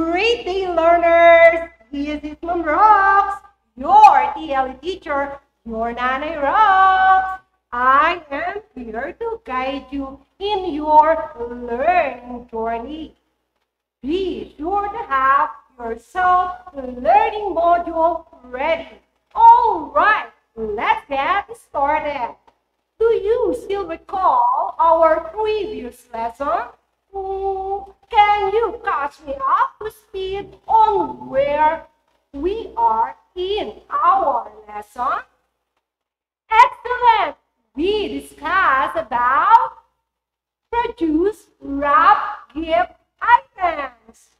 Day, learners! This is Mom Rocks, your TLE teacher, your Nanay Rocks. I am here to guide you in your learning journey. Be sure to have your self-learning module ready. All right, let's get started. Do you still recall our previous lesson? Can you catch me up to speed on where we are in our lesson? Excellent! We discussed about produce, wrap, gift items,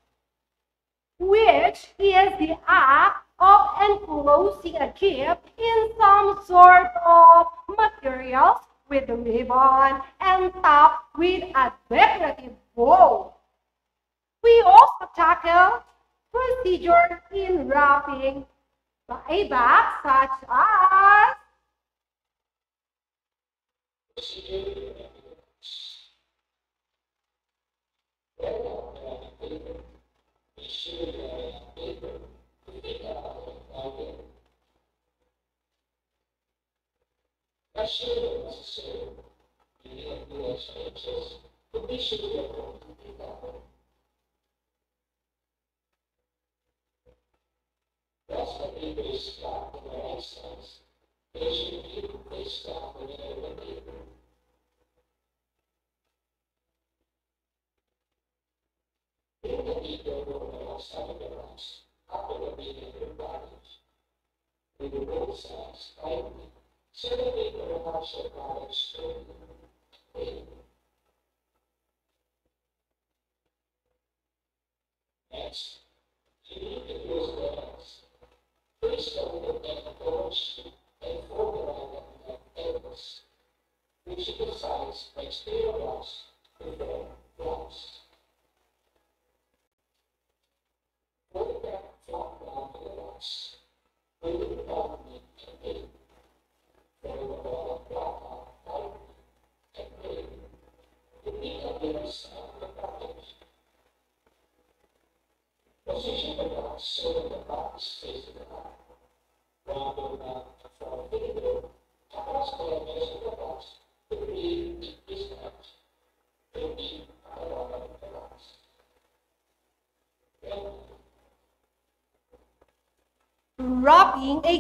which is the act of enclosing a gift in some sort of materials with a ribbon and topped with a decorative bow. We also tackle procedure in wrapping a bag such as e duas fechas do bexiga complicado. Está com essas, este livro está com meu amigo. Uma vida o é lançada pelas, a pela minha verdade. E no bom Next, you need to use the First, look at the.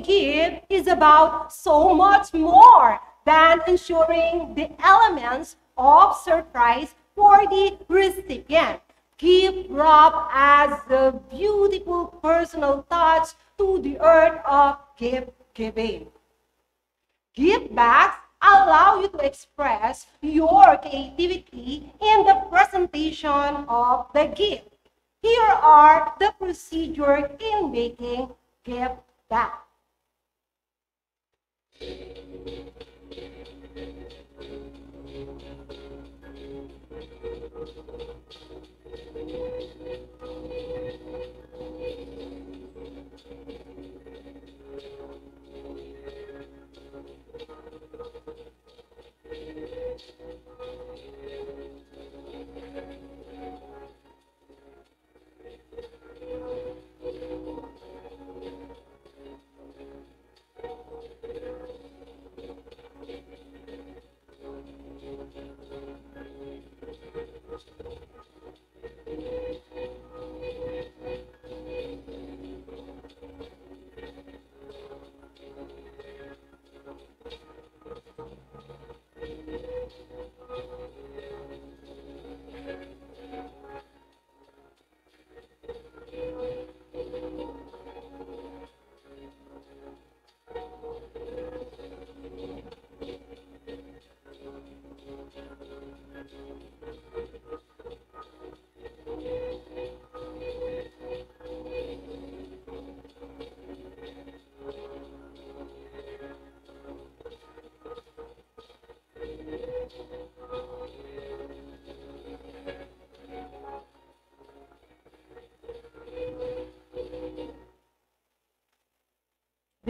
Gift is about so much more than ensuring the elements of surprise for the recipient. Give wrap as a beautiful personal touch to the art of gift giving. Gift bags allow you to express your creativity in the presentation of the gift. Here are the procedure in making gift bag.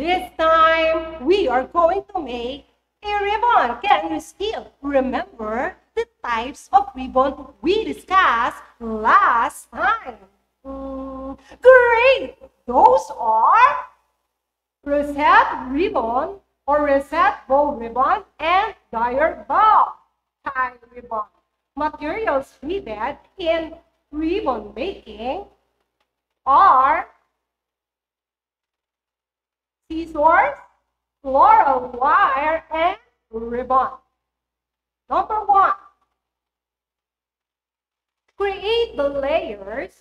This time, we are going to make a ribbon. Can you still remember the types of ribbon we discussed last time? Hmm, Great! Those are rosette ribbon or rosette bow ribbon and Dior bow tie ribbon. Materials needed in ribbon making are scissors, floral wire, and ribbon. Number one, create the layers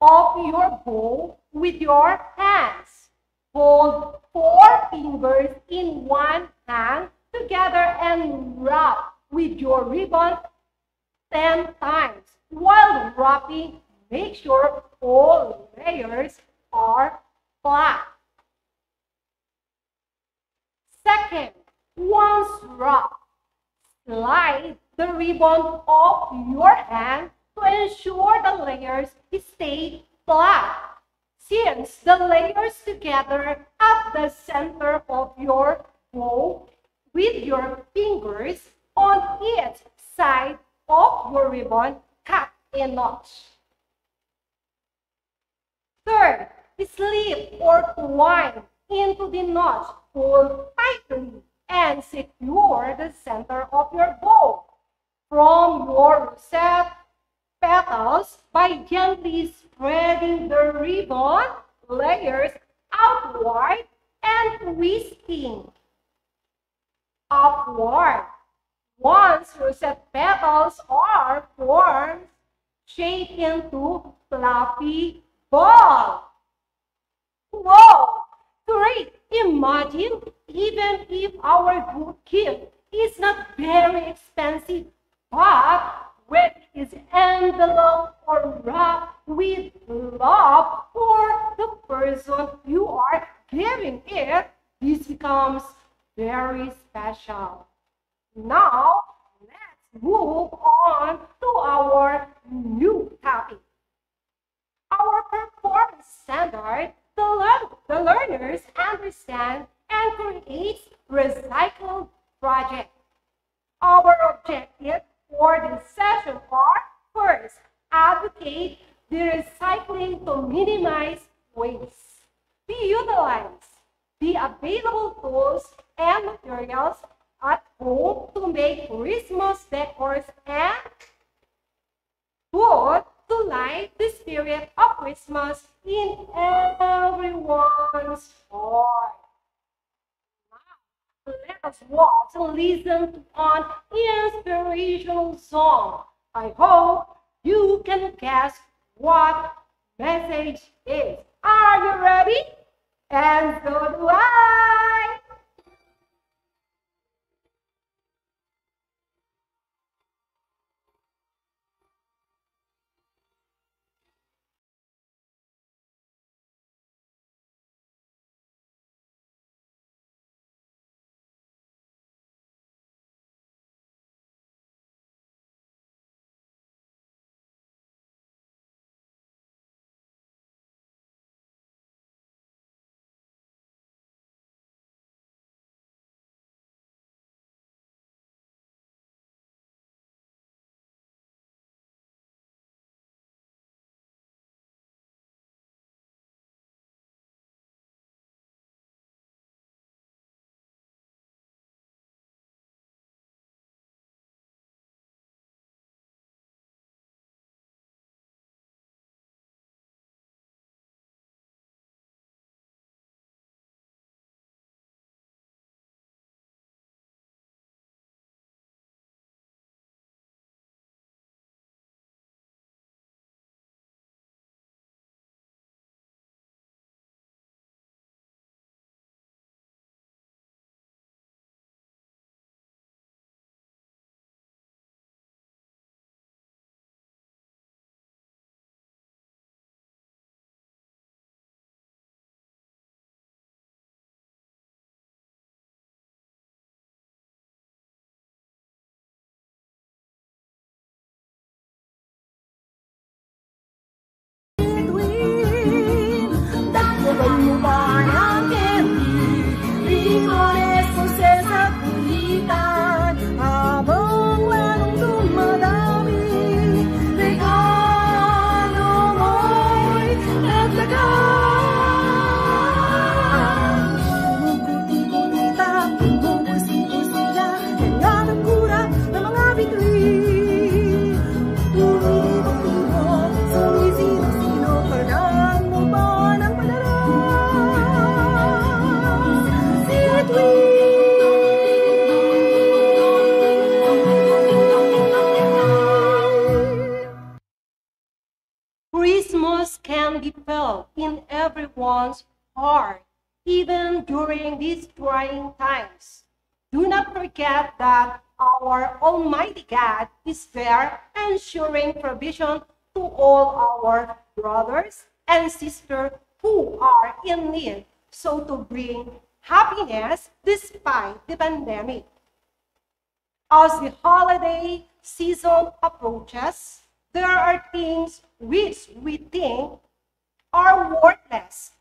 of your bow with your hands. Hold four fingers in one hand together and wrap with your ribbon 10 times. While wrapping, make sure all layers are flat. Second, once wrapped, slide the ribbon off your hand to ensure the layers stay flat. Since the layers together at the center of your bow with your fingers on each side of your ribbon, cut a notch. Third, slip or twine into the notch, pull tightly, and secure the center of your bow. From your rosette petals by gently spreading the ribbon layers outward and twisting upward. Once rosette petals are formed, shape into fluffy ball. Imagine even if our good gift is not very expensive, but when is envelope or wrapped with love for the person you are giving it, this becomes very special. Now, let's move on to our new topic. Our performance standard, the, the learners understand and create recycled projects. Our objective for this session are first, advocate the recycling to minimize waste. We utilize the available tools and materials at home to make Christmas decors and put to light the spirit of Christmas in everyone's heart. Let us watch and listen to an inspirational song. I hope you can guess what message is. Are you ready? And so do I. during these trying times. Do not forget that our Almighty God is there, ensuring provision to all our brothers and sisters who are in need, so to bring happiness despite the pandemic. As the holiday season approaches, there are things which we think are worthless.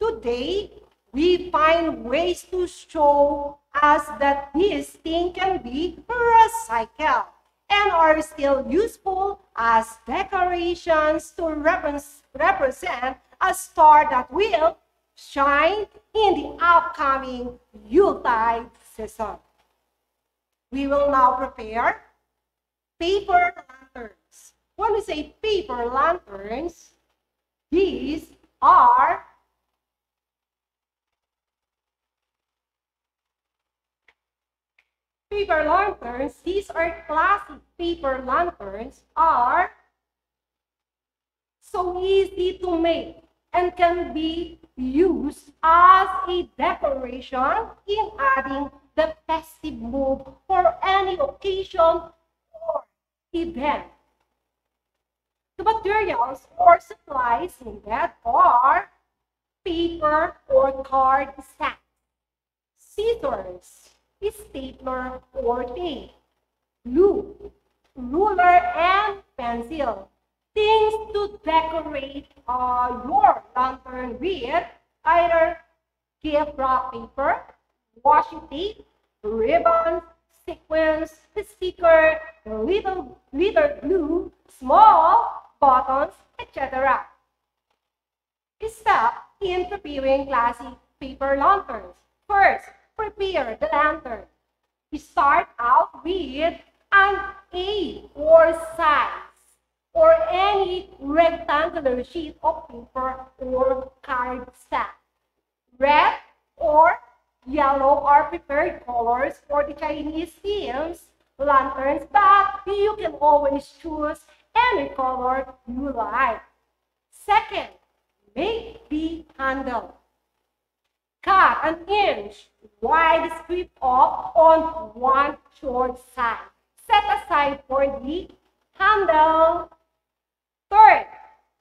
Today, we find ways to show us that these things can be recycled and are still useful as decorations to represent a star that will shine in the upcoming Yuletide season. We will now prepare paper lanterns. When we say paper lanterns, these are paper lanterns. These are classic paper lanterns are so easy to make and can be used as a decoration in adding the festive mood for any occasion or event. The materials or supplies needed are paper or card sacks, scissors, stapler or tape, glue, ruler, and pencil. Things to decorate uh, your lantern with either gift wrap paper, washi tape, ribbons, sequins, sticker, little glitter glue, small buttons, etc. Step in preparing classic paper lanterns. First, prepare the lantern. We start out with an A or size or any rectangular sheet of paper or card stack. Red or yellow are preferred colors for the Chinese themes lanterns, but you can always choose any color you like. Second, make the handle. Cut an inch wide strip off on one short side. Set aside for the handle. Third,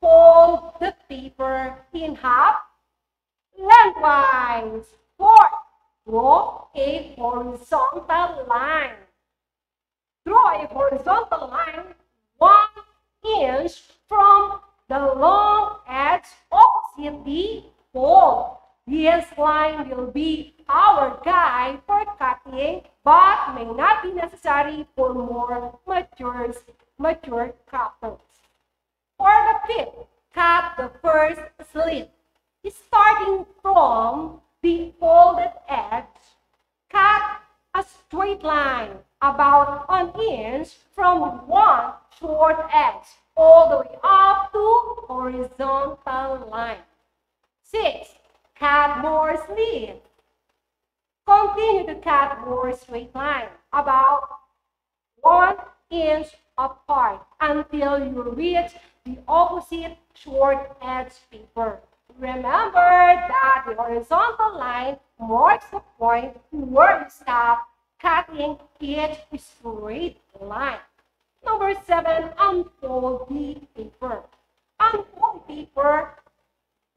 fold the paper in half lengthwise. Fourth, draw a horizontal line. Draw a horizontal line one inch from the long edge opposite the fold. This line will be our guide for cutting, but may not be necessary for more mature, mature cutters. For the tip, cut the first slit. Starting from the folded edge, cut a straight line about an inch from one short edge all the way up to horizontal line. Six, cut more slits. Continue to cut more straight line about one inch apart until you reach the opposite short edge paper. Remember that the horizontal line marks the point where you stop cutting each straight line. Number seven, unfold the paper. Unfold paper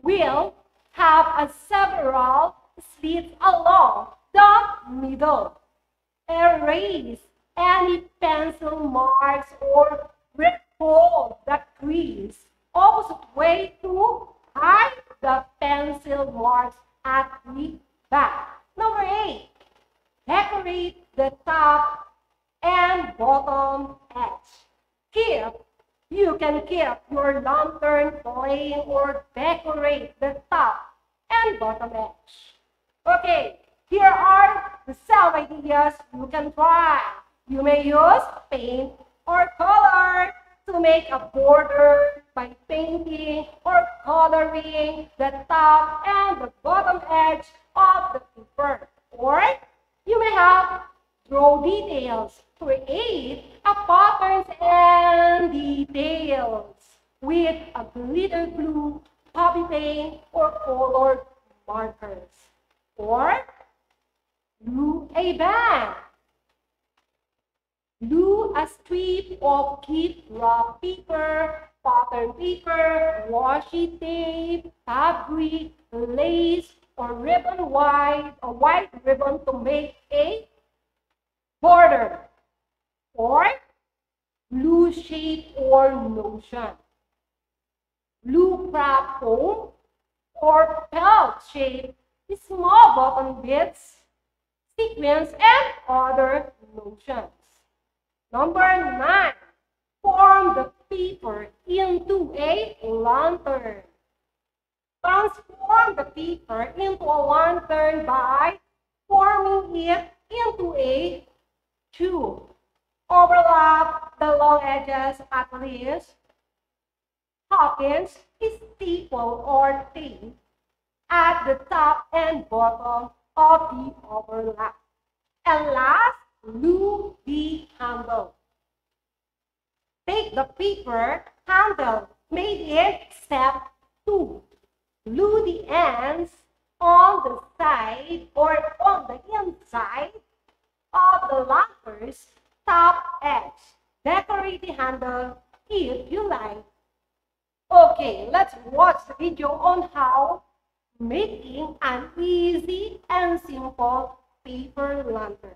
will have a several slits along the middle. Erase any pencil marks or fold the crease opposite way to hide the pencil marks at the back. Number eight, decorate the top and bottom edge. Keep, you keep your lantern plain or decorate the top and bottom edge. Okay, here are the some ideas you can try. You may use paint or color to make a border by painting or coloring the top and the bottom edge of the paper. Or you may have draw details, create a patterns and details. With a glitter glue, hobby paint, or colored markers. Or glue a bag. Glue a strip of gift wrap paper, pattern paper, washi tape, fabric, lace, or ribbon wide, a white ribbon to make a border. Or blue shape or notion. Blue craft foam or felt shape small button bits, sequins, and other notions. Number nine, form the paper into a lantern. Transform the paper into a lantern by forming it into a tube. Overlap the long edges at least. Hawkins is staple or tape at the top and bottom of the overlap. And last, glue the handle. Take the paper handle made it step 2. Glue the ends on the side or on the inside of the lamper's top edge. Decorate the handle if you like. Okay, let's watch the video on how making an easy and simple paper lantern.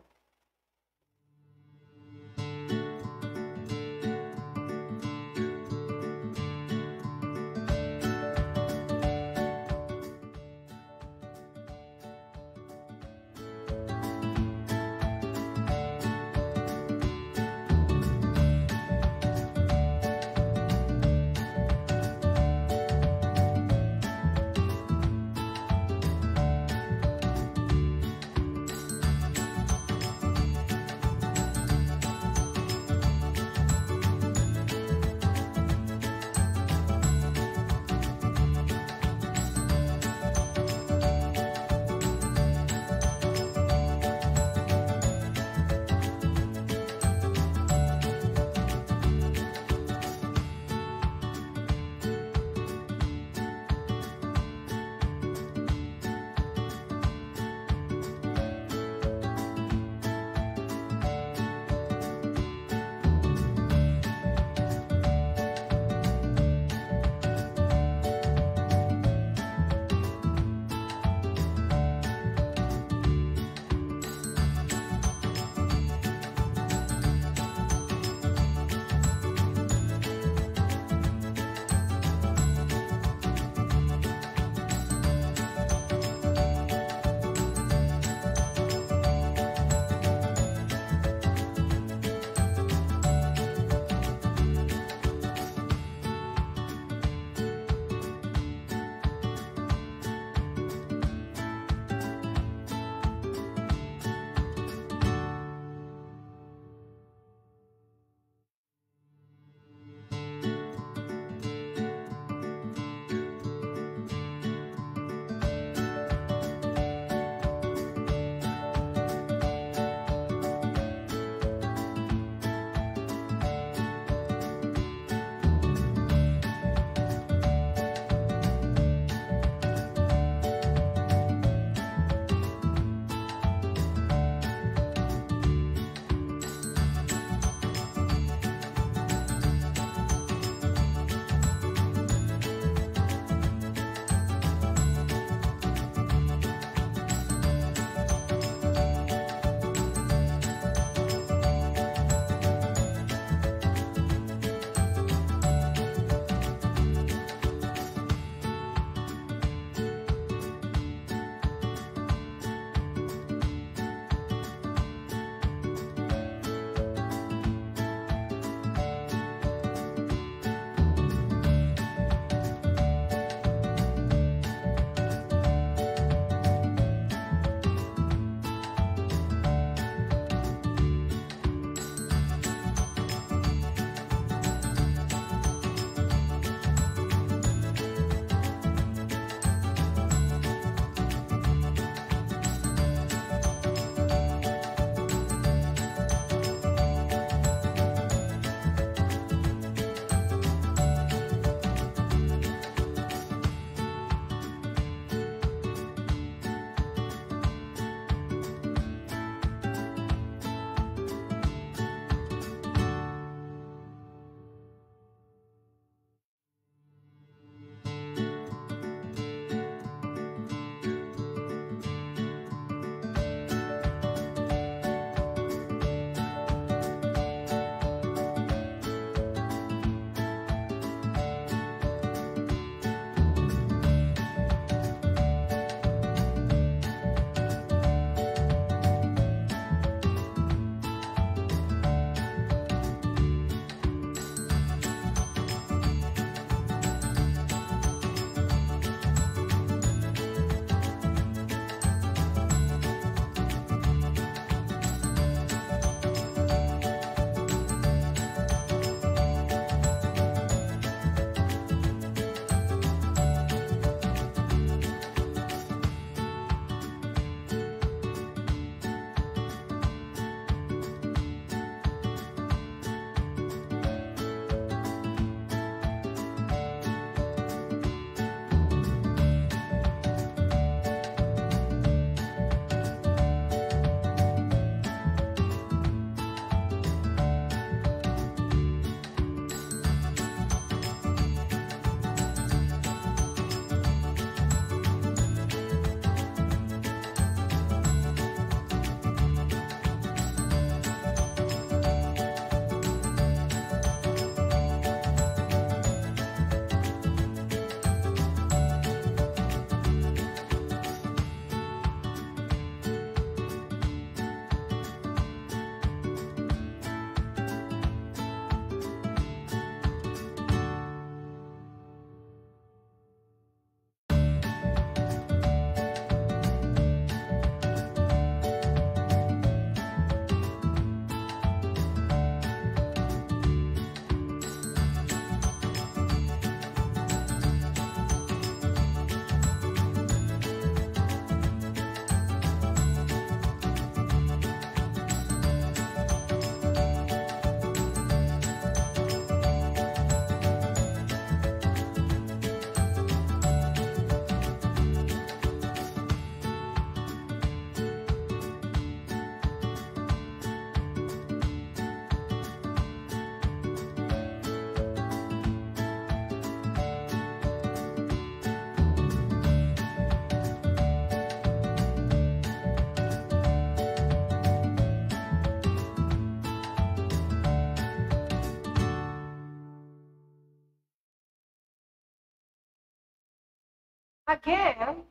Again,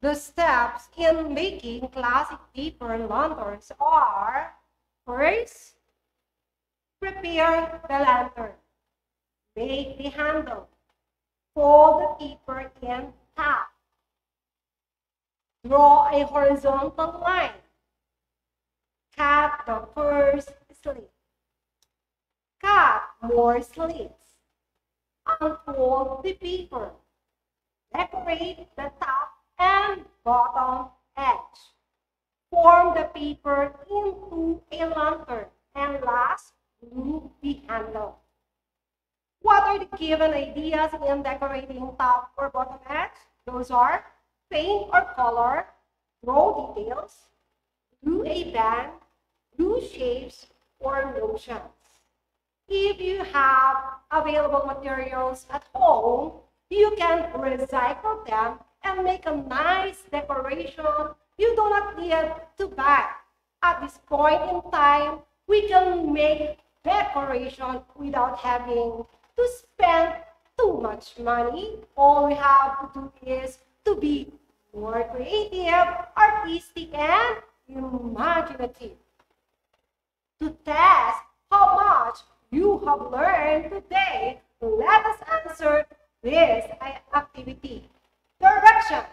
the steps in making classic paper lanterns are first, prepare the lantern. Make the handle. Fold the paper in half. Draw a horizontal line. Cut the first slit. Cut more slits. Unfold the paper. Decorate the top and bottom edge. Form the paper into a lantern and last, glue the handle. What are the given ideas in decorating top or bottom edge? Those are paint or color, draw details, glue a band, glue shapes, or notions. If you have available materials at home, you can recycle them and make a nice decoration. You do not need to buy. At this point in time, we can make decoration without having to spend too much money. All we have to do is to be more creative, artistic, and imaginative. To test how much you have learned today, let us answer this activity. Direction.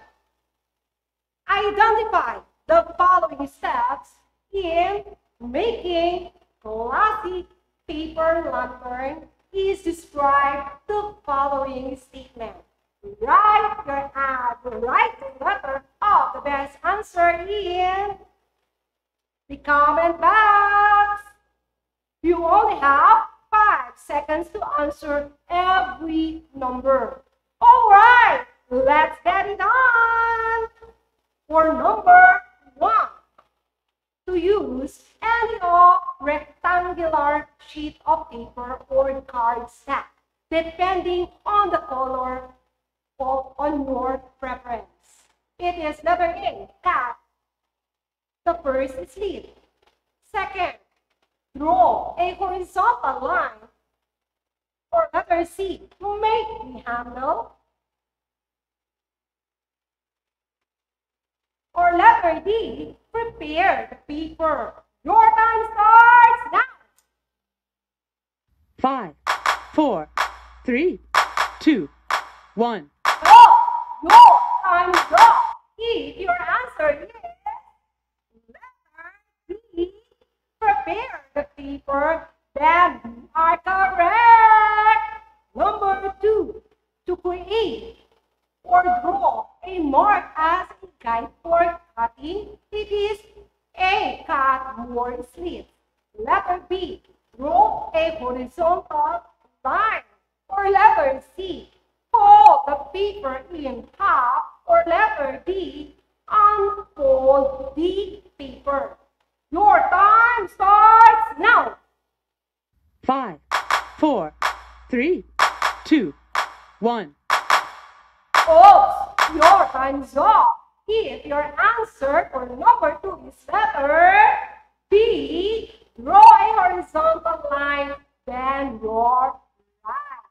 Identify the following steps in making classic paper lantern is describe the following statement. Write your uh, ad, write the letter of the best answer in the comment box. You only have five seconds to answer every number. All right, let's get it on. For number one, to use any of rectangular sheet of paper or card stack, depending on the color of, on your preference. It is letter A, cut the first slit. Second, draw a horizontal line. Or letter C, make the handle. Or letter D, prepare the paper. Your time starts now. Five, four, three, two, one. Go! Your time is up. If your answer is letter D, prepare the paper, you are correct. Number two, to create or draw a mark as a guide for cutting, it is A. Cut more slits. Letter B. Draw a horizontal line. Or letter C. Fold the paper in half. Or letter D. Unfold the paper. Your time starts now. Five, four, three, two, one. Oops, your time's up. If your answer for number two is letter B, draw a horizontal line, then your right.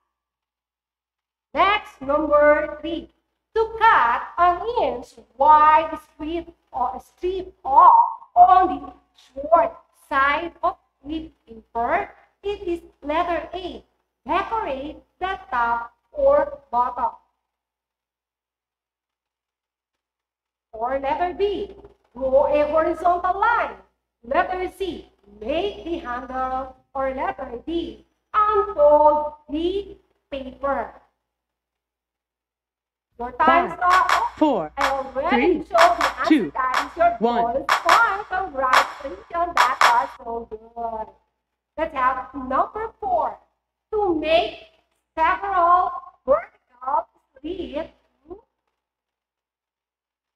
Next, number three. To cut an inch wide strip or strip off on the short side of the paper, it is letter A. Decorate the top or bottom. Or letter B, draw a horizontal line. Letter C, make the handle. Or letter D, unfold the paper. Your time Five. Four, I already three, showed the answer, two, guys. Your one. Good. Let's have number four. To make several vertical slits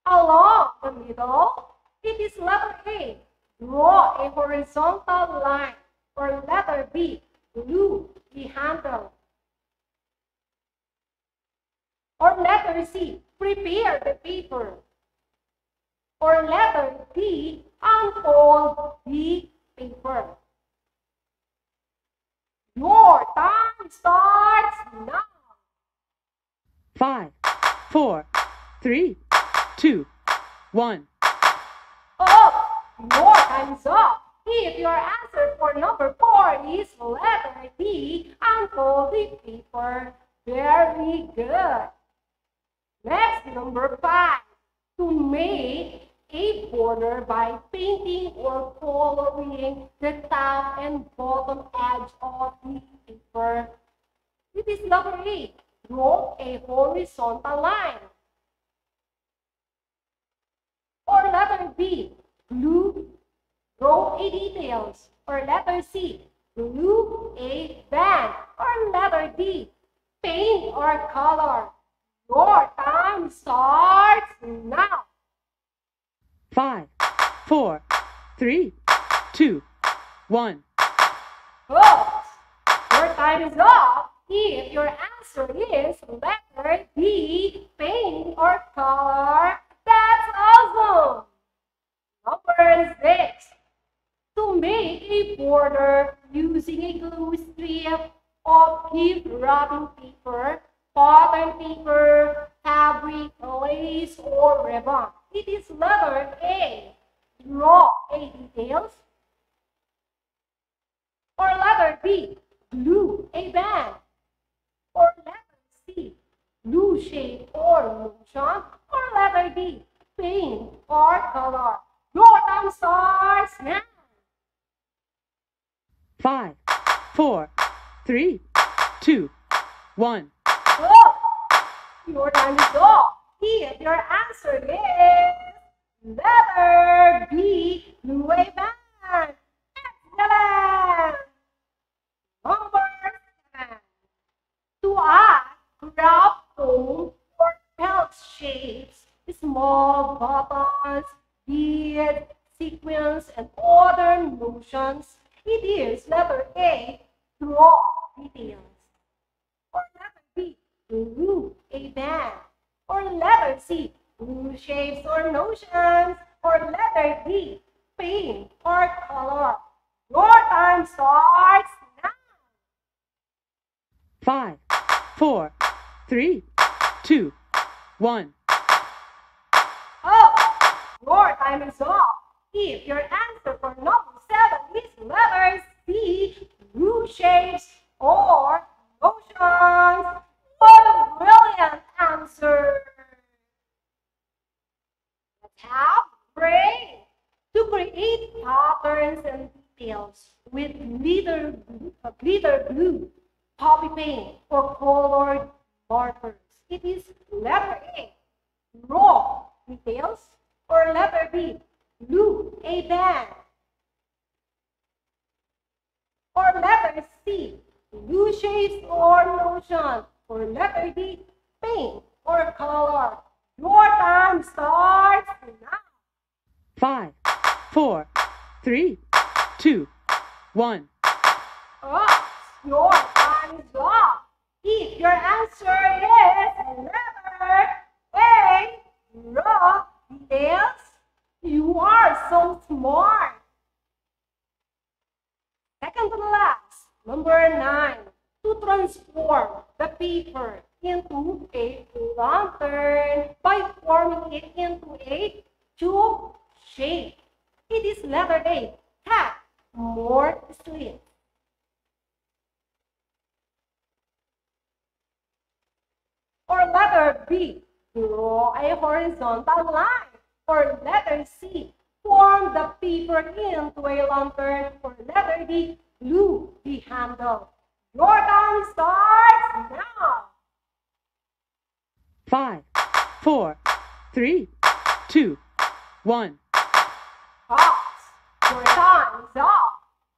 along the middle, it is letter A. Draw a horizontal line. Or letter B. Glue the handle. Or letter C. Prepare the paper. Or letter D. Unfold the paper. Your time starts now. five, four, three, two, one. Oh, your time's up. If your answer for number four is letter D, unfold the paper. Very good. Next, number five. To make a border by painting or coloring the top and bottom edge of the paper. It is number eight. Draw a horizontal line. Or letter B, glue, draw a details. Or letter C, glue a band. Or letter D, paint or color. Your time starts now. Five, four, three, two, one. Folks, your time is up. If your answer is letter D, paint or color, that's awesome. Number six. To make a border using a glue strip of gift wrapping paper, pattern paper, fabric, lace, or ribbon. It is letter A. Draw a details. Or letter B. Glue a band. Or letter C. Glue shape or notion. Or letter D. Paint or color. Your time starts now. Five, four, three, two, one. Oh, your time is up. If your answer is letter B, glue a band. Excellent. Number seven. To add craft foam or felt shapes, small buttons, beads, sequins, and other notions. it is letter A, draw details. Or letter B, glue a band. Or letter C, glue shapes or notions. Or letter D, paint or color. Your time starts now. Five, four, three, two, one. Oh, your time is up. If your answer for number seven is letter C, glue shapes or notions, what a brilliant answer! Let's have a to create patterns and details with glitter, glue- uh, glitter glue, poppy paint, or colored markers. It is letter A, raw details, or letter B, glue a band, or letter C, glue shapes or notion, or letter D, paint or color. Your time starts now. Five, four, three, two, one. Your time is up. If your answer is letter A, raw details, you are so smart. Second to the last, number nine, to transform the paper into a lantern by forming it into a tube shape. It is letter A, cut more slits. Or letter B, draw a horizontal line. Or letter C, form the paper into a lantern. Or letter D, glue the handle. Your time starts now. Five, four, three, two, one. Pause. Your time is up.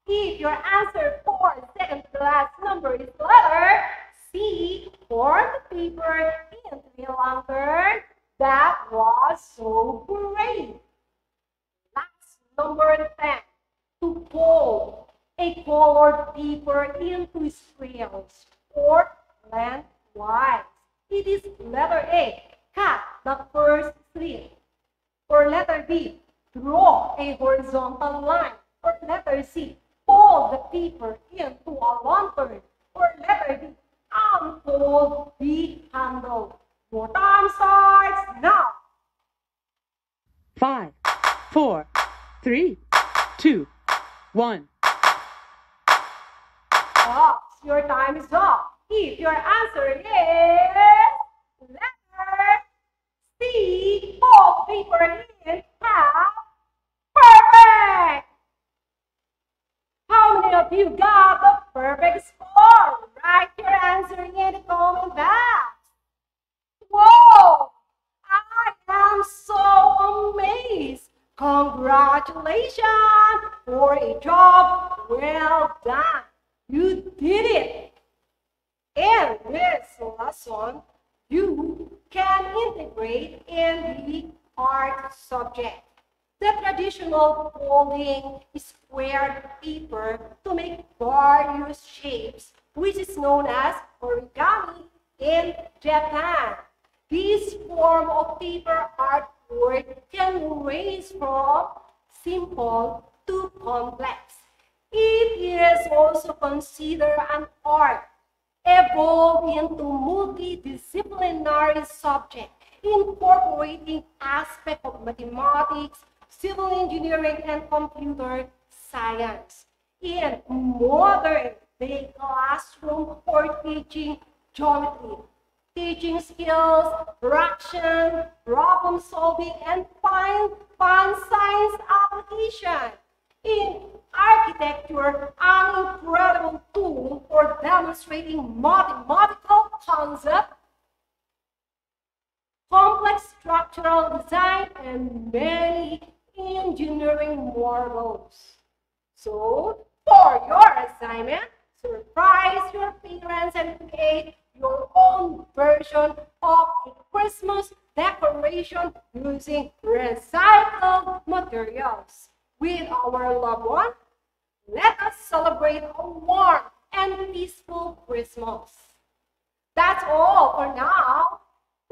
If your answer for the second to last number is letter C, form the paper into a lantern. That was so great. Last number 10. To fold a colored paper into squares or lengthwise. It is letter A. Cut the first slit. Or letter B, draw a horizontal line. Or letter C, fold the paper into a lantern. Or letter D, unfold the handle. Your time starts now. Five, four, three, two, one. Ox, your time is up. If your answer is letter C, fold paper in half. Perfect! How many of you got the perfect score? Write your answer in the comment box. Whoa! I am so amazed. Congratulations for a job well done. You did it. In this lesson, you can integrate in the art subject the traditional folding squared paper In modern day classroom for teaching geometry, teaching skills, fraction, problem solving, and fine fun science application. In architecture, an incredible tool for demonstrating mathematical concepts, complex structural design, and many engineering marvels. So, for your assignment, surprise your parents and create your own version of a Christmas decoration using recycled materials. With our loved one, let us celebrate a warm and peaceful Christmas. That's all for now.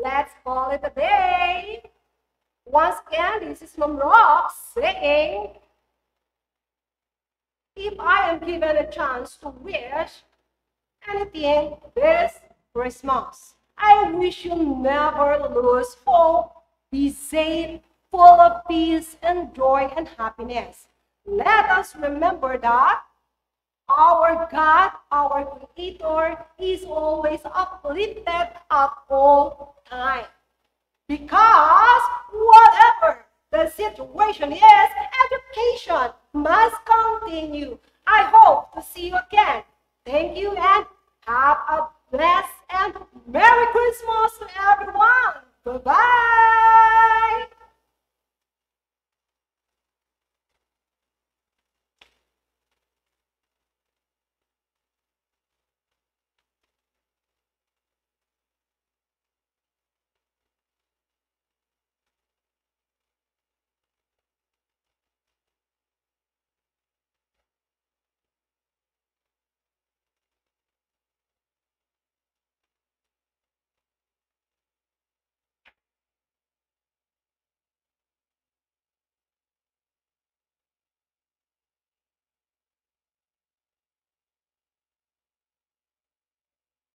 Let's call it a day. Once again, this is Mom Rock saying, if I am given a chance to wish anything this Christmas, I wish you never lose hope, be safe, full of peace and joy and happiness. Let us remember that our God, our Creator, is always uplifted at all times. Because whatever the situation Yes, education must continue. I hope to see you again. Thank you and have a blessed and Merry Christmas to everyone. Bye-bye.